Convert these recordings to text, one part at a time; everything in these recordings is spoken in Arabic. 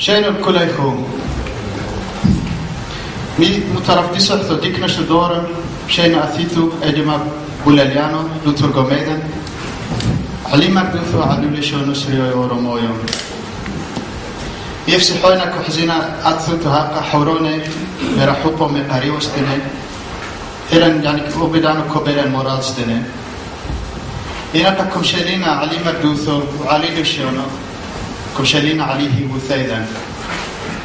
Tjejer kolego. Mi mutaraf disat to diknaš doran, tjejer athitu edema buleliano, lutur gomeden. Ali marduthu alule shono sriyo oromoyo. يفسحونا كحزينا أتثوت هاقا حوروني مرحوبو مقاري وستني إلن يعني كوبدانو كوبيران مورال ستني إنا تكم شلينا علي مردوثو وعلي لشيونو كم شلينا عليه وثيدا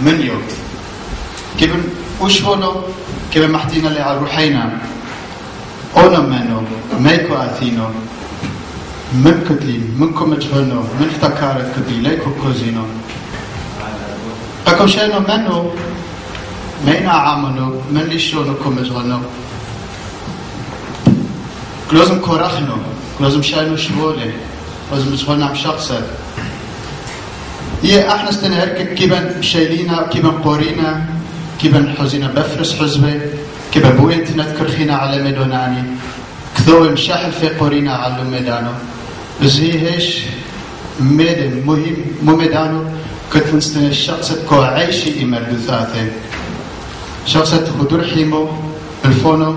من يوم؟ كيف وشونو كيف محتينا لعروحينا أونا منو؟ ميكو أثينو؟ من كتلين منكم مجهنو من افتكارت كتلين ليكو كوزينو؟ فكوشينو منو؟ مينا عامنو؟ من لي شلونو كومزغنو لازم كورخنو لازم شاينو شبولي لازم زغلنا بشخصة هي إحنا استنهرك كيبن شايلينا كيبن قورينا كيبن حزينا بفرس حزبي كيبن بوينت نتكرخينا على ميدوناني. كذو مشاحل في قورينا على ميدانو. بس هي هيش ميدن مهم مو ميدانو. كنت نستنى الشخصة كو عيشي إمر ذاته شخصة خدور حيمو الفونو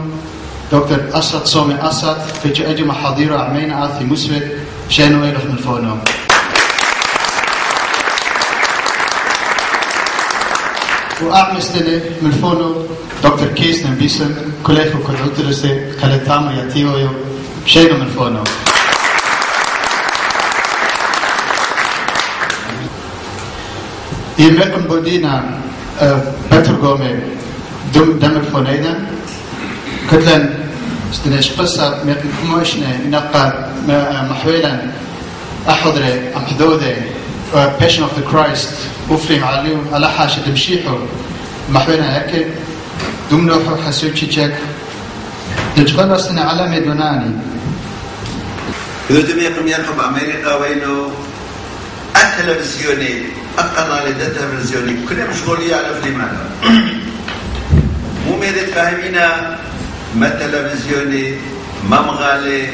دكتور أسد صومي أسد. في جاء محاضير عمين آثي مسود. شانو إلف من الفونو من الفونو دكتور كيس نبيسم كليفو كل عطرسي كالتامو ياتيو شانو من الفونو يمكن بدينا بتر قومي دم دم الفونيدا كتلن استناش قصة مشنا نقا محويلا أحضر أم Passion of the Christ. وفريم عليهم. على حاشة تمشيحه محويلا هيك. دم نوحو حسوي تشيك نجغل أصلا على ميدوناني إذا دم يقوم ينحب أمريكا وينو التلفزيوني أقل التلفزيوني كل مشغولية على فليمانا مو ميري فاهمينا ما تلفزيوني ما مغالي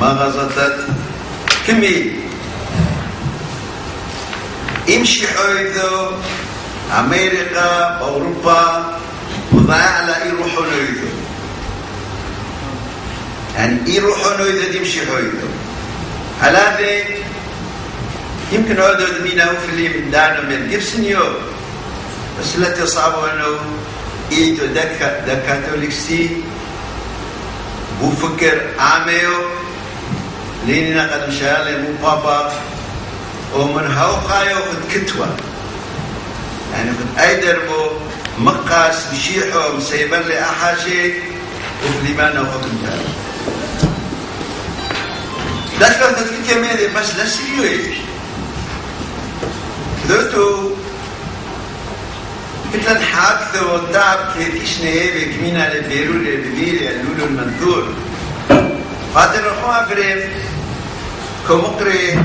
ما غزطت كمي امشي حويدو أمريكا أوروبا وضايع على يروحوا نويدو يعني يروحوا نويدو يمشي حويدو هلاذي يمكن هذا مينا في من دانا من جيبسنيو بس لا تصابوا انه ايدو دكا دا كاثوليكسي بو فكر عاميو. لينا قد مشالي مو بابا. ومن هاو خايو قد كتوى يعني قد أيدر بو مقاس لي احاشي وفي لمانا وقت متابع لكن تتكتير ميدي بس لا سيوي ذاتو مثل حادثة والدعب كيشنا هيبك مين على البيرو للبير يقولوا المنثور خاطر الخوة فريم كمقري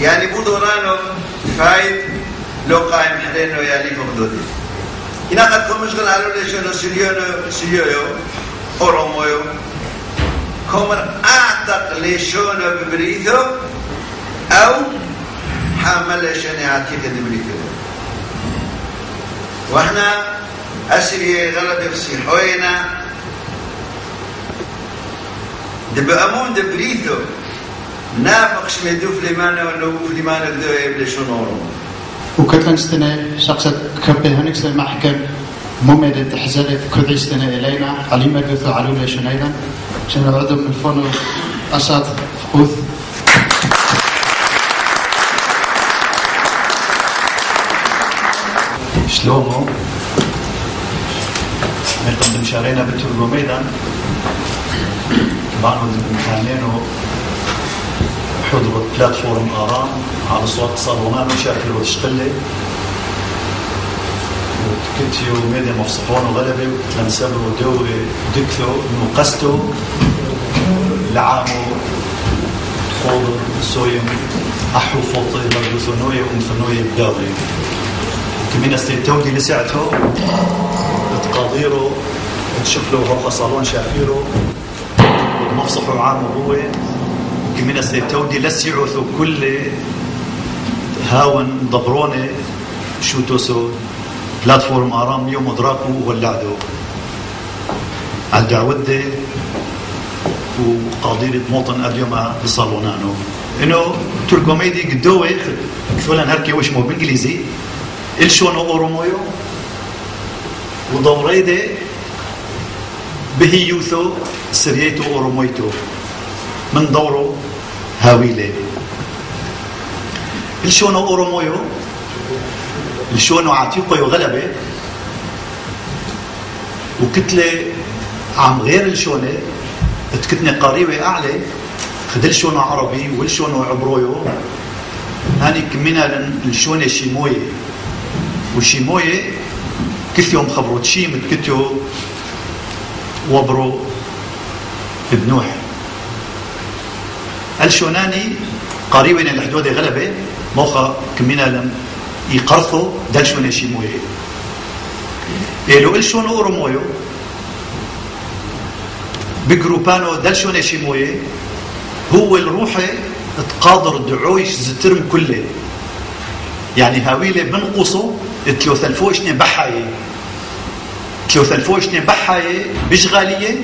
يعني بودورانو فايد لو قائم حرينو يعني مقدودي. إنا قد كم مشغل على ليشونو سيريونو سيريو أورومويو. كمر أعتق ليشونو ببريثو أو حامل شنيعتي كدبريتو وإحنا أسري غلب بصيحوينا دبأمون دبريتو نافق شميدو فليمانا ونوو فليمانا بدو يبلي شنورو وكتلن استنى شخصة كبه هنكس المحكم ممد تحزلت كذي استنى إلينا عليما دوثو علولا شنيدا شنو عدو من الفونو أساد فقوث شلومو نقدم شارينا بالترجميدا بعض الامتحانين حضروا بلاتفورم آرام على صوت صالونان وشاكل وتشقلي كنتيو ميديا مفصحون وغلبي وتنسبوا ودوري دكتو نقستو لعامو خوض سويم أحو فوطي لغوثونوية ومثنوية بداوي. كمين استيتودي لسعته. تقاضيره تشوف له هو صالون شافيرو. مفصح عام هو كمين استيتودي لسعته كل هاون ضبروني شو توسو بلاتفورم آرام يوم أدراكو ولعدو على دعوته وقاضية موطن اليوم بصالونانو. انه تركوميدي قدوة فلان هركي وش مو بالانجليزي الشونو أورومويو؟ ودوريدي به يوثو سريتو أورومويتو. من دورو هاويلي الشونو أورومويو الشونو عتيقو غلبة. وكتلة عم غير الشونة تكتني قريبة أعلى. خدل شونو عربي والشونو عبرويو. هاني كمينا الشونة شيموية. وشيموية كثيوم خبرو تشيم كتيو وبرو بنوح. الشوناني قريبا الحدود غلبة موخا كمينا لم يقرثوا دلشون شيمويه إلو إلشون أورمويو بجروبانو دلشون شيمويه هو الروح تقادر دعويش زترم كله. يعني هاويلة بنقصه تلوثلفوشني بحاية. تلوثلفوشني بحاية بشغالية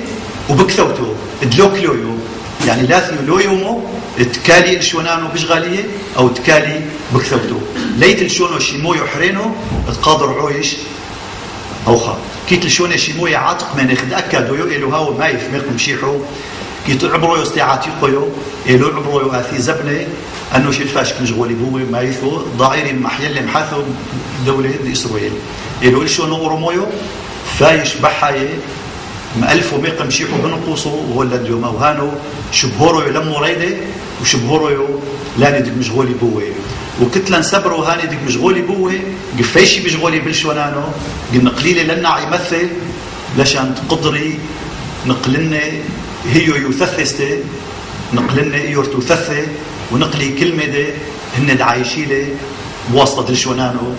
وبكثوتو. دلوكلويو يعني لاثيو لو يومو تكالي الشونانو بشغالية أو تكالي بكثوتو ليت الشونو شيمويو حرينو تقادر عويش أوخا. كيت الشونو شيمويو عاتق من يخد أكادو يو إلو هاو ما يفمق مشيحو. كيت عبرو يستيعاتي قيو إلو عبرو اثي زبنة. انه شي الفاش مشغولي هو ما يثو ضعيري محيل محاثو دولة إسرائيل. إلو الشونو اورومويو فايش مألف وميق مشيحو بنقوصو ولا اليوم وهانو شبهورو يلمو ريدي وشبهورو لاني ديك مشغولي بوي. وكتلا نسبرو هاني ديك مشغولي بوي قفيشي مشغولي بالشونانو قلنا قليلة لنا يمثل لشان تقدري نقلنا هيو يثثستي نقلنا ايور تثثي ونقلي كلمة دي هن دعايشي لي بواسطة الشونانو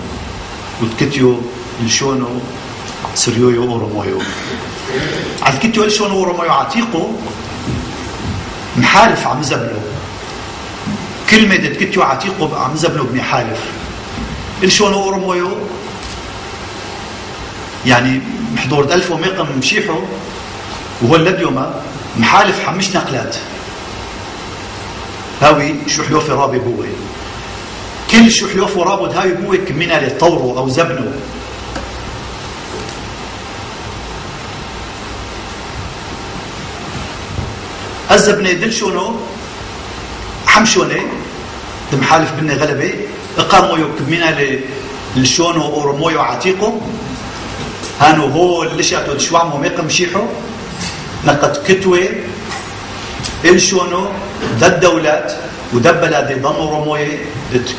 وتكتيو الشونو سريويو اورومويو عذكتو الشونو اورومويو عتيقو محالف عم زبلو. كلمة تكتيو عتيقو عم زبلو بني حالف الشونو اورومويو يعني محضور ألف وميقم مشيحو وهو اليوم محالف حمش نقلات. هاوي شو حلوف رابي بوي. كل شو حلوف رابط هاوي بوي كمينا لطورو أو زبنو. الزبنة دل شونو؟ حمشوني دم حالف بني غلبي؟ اقامو كمينا للشونو أورمويو عتيقو؟ هانو هو اللي شاتو دشوعمو ميقم شيحو؟ نقد كتوي الشونو دا الدولات ودا بلاد ضموا رموي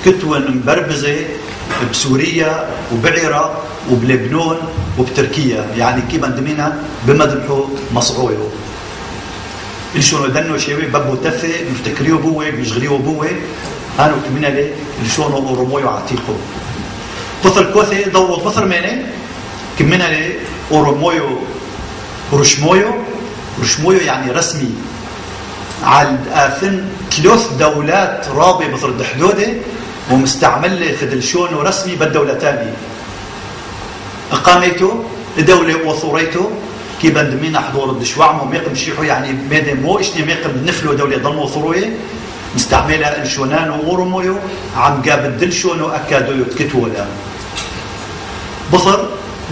تكتون مبربزة بسوريا وبعراق وبلبنان وبتركيا. يعني كيف اندمينا بمدحو مصعويو. الشونو دنو شيوي بابو تثي مفتكريو بوي مشغليو بوي. هانو لي الشونو اورومويو عتيقو بثر كوثي دورو بثر ميني. كمينا لي اورومويو رشمويو رشمويو يعني رسمي. على آثن ثلاث دولات رابي حدوده ومستعمل لي خدلشون ورسمي بالدولة تاني اقامته دولة وثوريته كي بندمين حضور الدشوع ميقم شيحو يعني ميدي مو إشني ميقم نفلو دولة ضمو ثروية مستعملة الشونان وورمويو عم قابل دلشونو أكادو يتكتولا بصر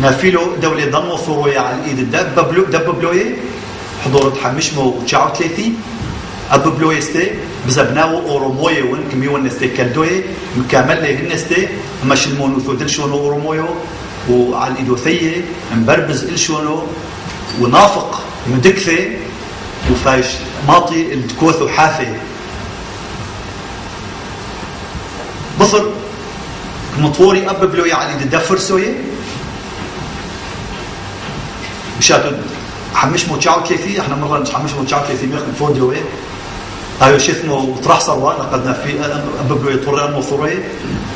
نافيلو دولة ضمو ثروية على الإيد الدب. دببلوية حضور تحمشمو وتشعو ثلاثي ابو بلويستي بزبناو أوروموي ون كميون نستي كالدوي. مكامل لي هنستي مش المونوثو دلشونو أورومويو. وعلى الايدوثيه مبربز الشونو ونافق مدكثه وفايش ماطي الدكوث حافي بصر مطوري اب بلوي على الدفر سوية. مشاتو حمش مو تشاو كيفي إحنا مرة حمش مو تشاو كيفي ميخ فوديو هاي شو اسمه طرح صوا لقد في ببلو يطران مصوري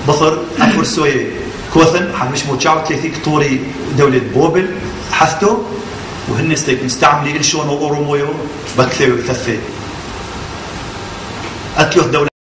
بصر أفر سوي كوثن حمش موتشاو كيثيك طوري دولة بوبل حثتو وهن استيك مستعملي إلشون وأورومويو. بكثير وثثي أتلوه دولة